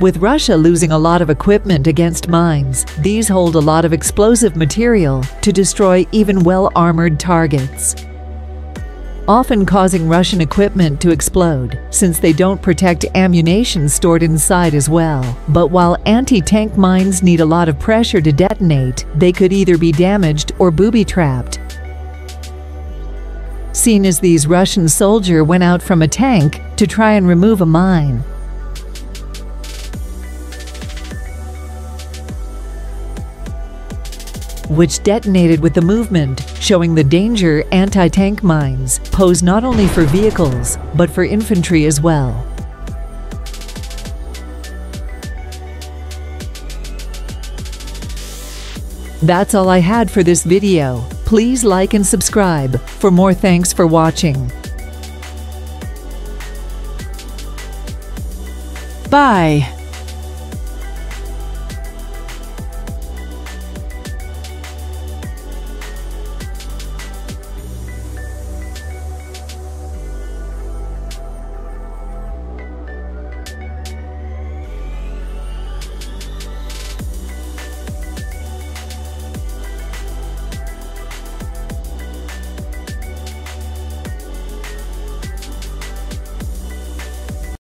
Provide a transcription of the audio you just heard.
With Russia losing a lot of equipment against mines, these hold a lot of explosive material to destroy even well armored targets often causing Russian equipment to explode, since they don't protect ammunition stored inside as well. But while anti-tank mines need a lot of pressure to detonate, they could either be damaged or booby-trapped. Seen as these Russian soldier went out from a tank to try and remove a mine. Which detonated with the movement, showing the danger anti-tank mines pose not only for vehicles, but for infantry as well. That's all I had for this video. Please like and subscribe for more thanks for watching. Bye.